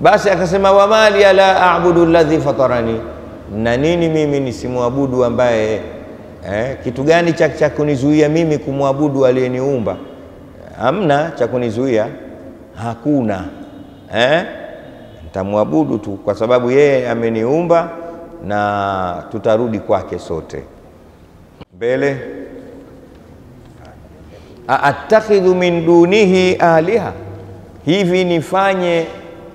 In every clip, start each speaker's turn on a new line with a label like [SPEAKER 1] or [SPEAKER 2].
[SPEAKER 1] Basi akasema wamali la abudu alladhi fatarani, na nini mimi nisimwabudu ambaye eh, kitu gani cha cha kunizuia mimi kumwabudu aliyeniumba? Hamna cha kunizuia, hakuna eh? Nitamwabudu tu kwa sababu yeye ameniumba na tutarudi kwake sote. Mbele, aattakhidhu min dunihi aliha, hivi nifanye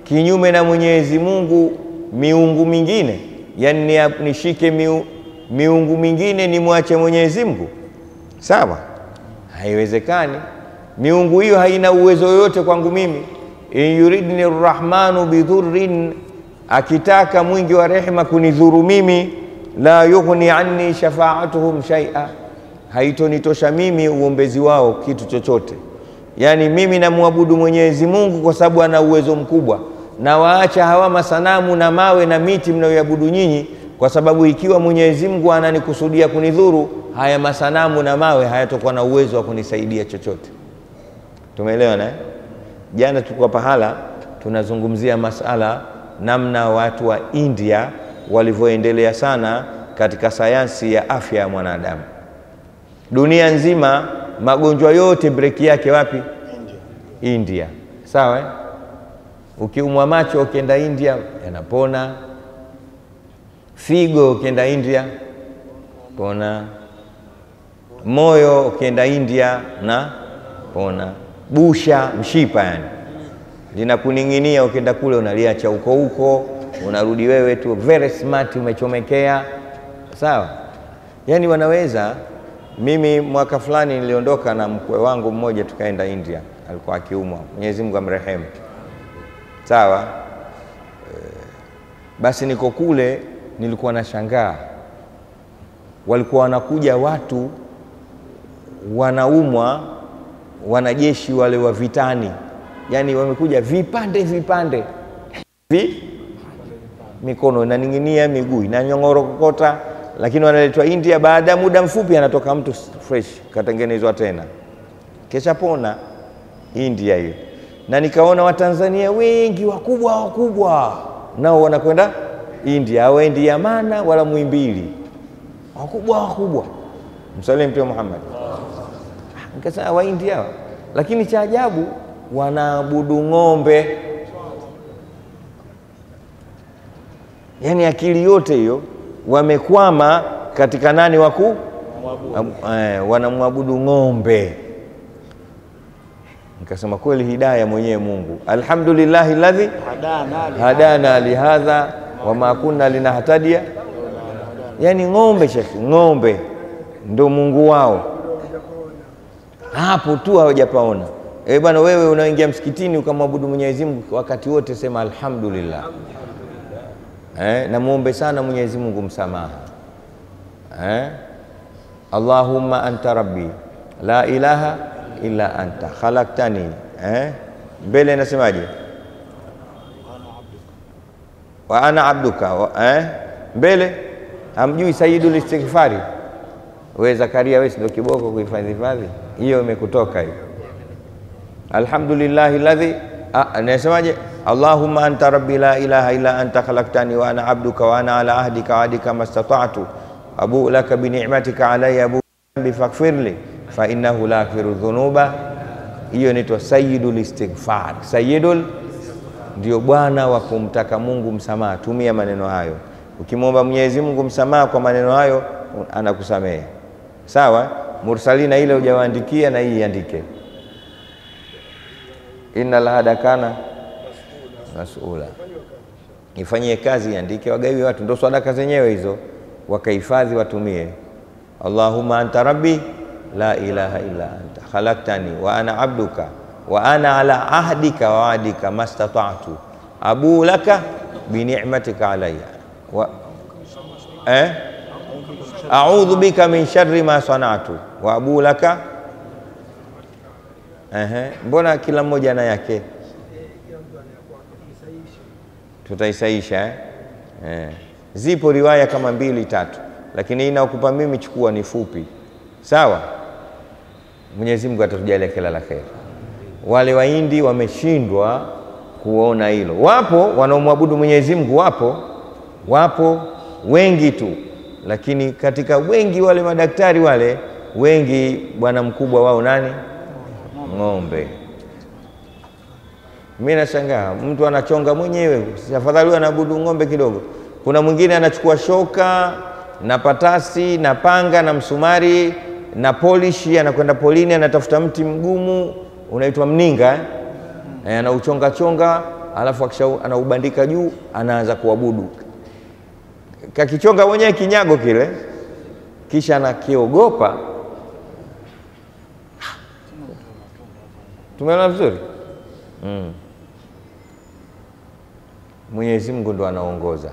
[SPEAKER 1] kinyume na Mwenyezi Mungu miungu mingine, yani nishike miu, miungu mingine nimwache Mwenyezi Mungu? Sawa, haiwezekani. Miungu hiyo haina uwezo yoyote kwangu mimi. in yuridni rrahmanu bidhurrin, akitaka mwingi wa rehema kunidhuru mimi, la yughni anni shafaatuhum shaia, haitonitosha mimi uombezi wao kitu chochote. Yani mimi namwabudu Mwenyezi Mungu kwa sababu ana uwezo mkubwa, na waacha hawa masanamu na mawe na miti mnayoabudu nyinyi, kwa sababu ikiwa Mwenyezi Mungu ananikusudia kunidhuru, haya masanamu na mawe hayatokuwa na uwezo wa kunisaidia chochote. Tumeelewana eh? Jana tulikuwa pahala tunazungumzia masala namna watu wa India walivyoendelea sana katika sayansi ya afya ya mwanadamu. Dunia nzima magonjwa yote breki yake wapi? India, India. Sawa eh? Ukiumwa macho ukienda India yanapona, figo ukienda India pona, moyo ukienda India na pona busha mshipa, yani linakuning'inia, ukienda kule unaliacha huko huko, unarudi wewe tu very smart, umechomekea. Sawa, yani wanaweza. Mimi mwaka fulani niliondoka na mkwe wangu mmoja, tukaenda India, alikuwa akiumwa, Mwenyezi Mungu amrehemu. Sawa, e, basi niko kule, nilikuwa nashangaa, walikuwa wanakuja watu wanaumwa wanajeshi wale wa vitani, yaani wamekuja vipande vipande. Vi? Mikono inaning'inia, miguu inanyong'oro kokota, lakini wanaletwa India. Baada ya muda mfupi anatoka mtu fresh, katengenezwa tena, kesha pona India hiyo. Na nikaona Watanzania wengi wakubwa wakubwa. Nao wanakwenda India, hawaendi Yamana wala Muhimbili, wakubwa wakubwa, msalie Mtume Muhammad. Nikasema Waindi hawa, lakini cha ajabu wanaabudu ng'ombe. Yaani akili yote hiyo wamekwama katika nani wakuu, eh, wanamwabudu ng'ombe. Nikasema kweli hidaya mwenyewe Mungu, alhamdulillahi ladhi hadana lihadha wama kunna linahtadia. Yani ng'ombe, shekhi, ng'ombe ndo Mungu wao hapo tu hawajapaona. bana bwana, wewe unaingia msikitini ukamwabudu Mwenyezi Mungu wakati wote, sema alhamdulillah. Eh, namwombe sana Mwenyezi Mungu msamaha. Eh, Allahumma anta rabbi la ilaha illa anta. Khalaktani Eh, mbele inasemaje? wa ana abduka. Eh, mbele. Hamjui sayyidul istighfari. We Zakaria, wewe ndio kiboko kuhifadhi hifadhi? Hiyo imekutoka hiyo. Alhamdulillahi ladhi anasemaje? Allahumma anta rabbi la ilaha illa anta khalaqtani wa ana abduka wa ana ala ahdika wa adika mastata'tu abu laka bi ni'matika alayya abu bi faghfirli fa innahu la yaghfiru dhunuba. Hiyo inaitwa sayyidul istighfar. Sayyidul ndio bwana wa kumtaka Mungu msamaha. Tumia maneno hayo, ukimwomba Mwenyezi Mungu msamaha kwa maneno hayo anakusamehe. Sawa. Mursalina ile hujawaandikia na hii iandike, innal hada kana masula, ifanyie kazi, iandike, wagawie watu, ndo sadaka zenyewe hizo, wakahifadhi watumie. Allahumma anta rabbi la ilaha illa anta khalaqtani wa ana abduka wa ana ala ahdika wa adika mastata'tu abu laka bi ni'matika alayya wa eh a'udhu bika min sharri ma sana'tu wa abu laka. eh mbona kila mmoja na yake? Tutaisaisha eh? Eh. Zipo riwaya kama mbili tatu, lakini inaokupa mimi, chukua ni fupi, sawa. Mwenyezi Mungu atatujalia kila la kheri. Wale Wahindi wameshindwa kuona hilo. Wapo wanaomwabudu Mwenyezi Mungu, wapo wapo wengi tu, lakini katika wengi wale madaktari wale wengi, bwana mkubwa wao nani? Ng'ombe. Mimi nashangaa mtu anachonga mwenyewe, afadhali anaabudu ng'ombe kidogo. Kuna mwingine anachukua shoka na patasi na panga na msumari na polishi, anakwenda polini, anatafuta mti mgumu unaitwa mninga eh? Anauchonga chonga, alafu akisha anaubandika juu, anaanza kuabudu. Kakichonga mwenyewe kinyago kile, kisha anakiogopa. Tumeona vizuri mm. Mwenyezi Mungu ndo anaongoza.